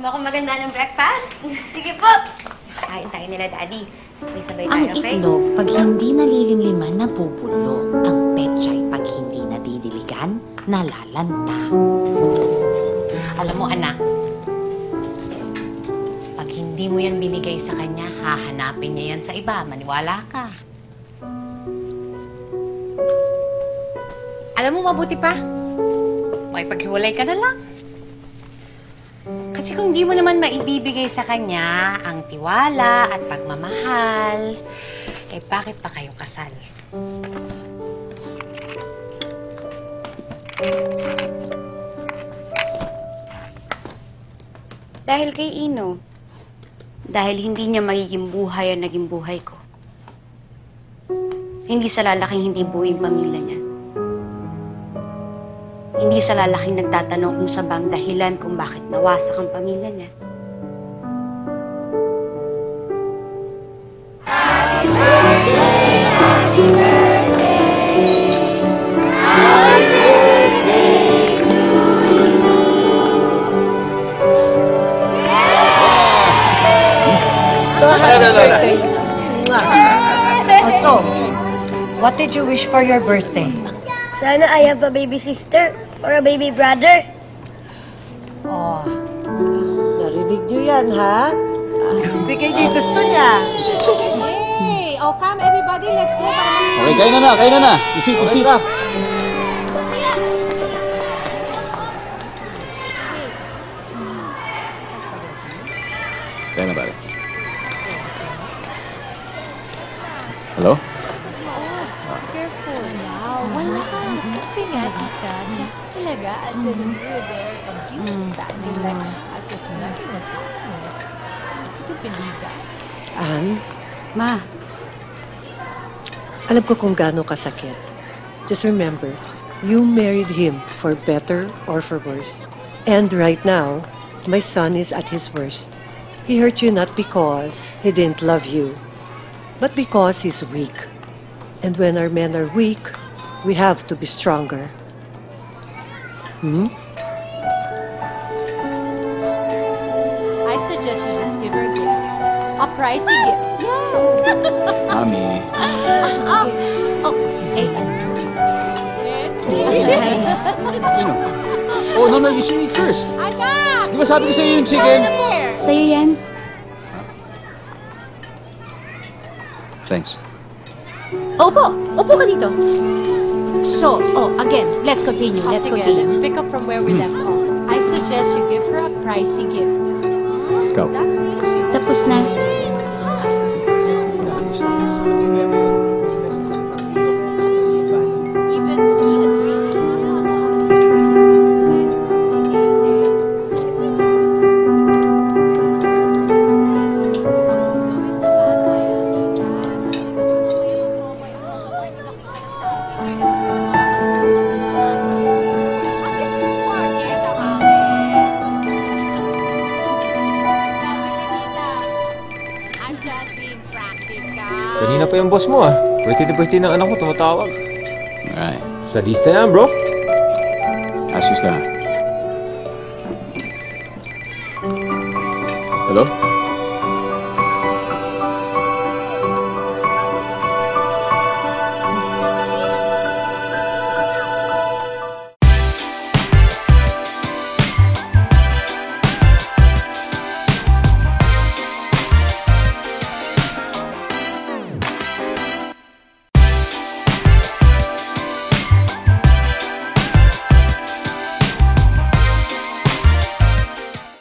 mo akong maganda ng breakfast? Sige po. Kain tayo nila, Daddy. May sabay Ang tayo, okay? itlog, pag hindi nalilimliman, nabubulok. Ang pechay, pag hindi nadidiligan, nalalanta. Alam mo, anak, pag hindi mo yan binigay sa kanya, hahanapin niya yan sa iba. Maniwala ka. Alam mo, mabuti pa. Makipaghiwalay ka na lang. Kasi kung di mo naman maibibigay sa kanya ang tiwala at pagmamahal, eh bakit pa kayo kasal? Dahil kay Ino. Dahil hindi niya magiging buhay ang naging buhay ko. Hindi sa lalaking hindi buhay yung pamilya niya. Hindi sa lalaking nagtatanong kung sa bang dahilan kung bakit nawasak ang pamilya niya. So, what did you wish for your birthday? Sana I have a baby sister or a baby brother. Oh, Narinig niyo yan, ha? bigay niya yung gusto niya. Hey! Oh, come everybody, let's go Okay, kain na na, kain na na. Isit, isit. Kaya na pare. Hello? Careful now. Wala ka. Kasi nga, tita, kaya talaga as in you were there and you were just standing like mm-hmm. as if nothing was happening. Could you believe that? Ann, Ma, alam ko kung gaano kasakit. Just remember, you married him for better or for worse. And right now, my son is at his worst. He hurt you not because he didn't love you, but because he's weak. And when our men are weak, we have to be stronger. I suggest you just give her a gift. A pricey gift. Yeah. Mami. Oh, excuse me. Oh, no, no, you should eat first. Anak! Di ba sabi ko sa'yo yung chicken? sa'yo yan. Thanks. Opo! Opo ka dito. So, oh, again, let's continue. Let's Sige, continue. let's pick up from where we left off. I suggest you give her a pricey gift. Ikaw. That way she Tapos na. Kanina pa yung boss mo ah. Birthday na birthday ng anak ko, tumatawag. Alright. Sadista yan, bro. Ayos na. Hello?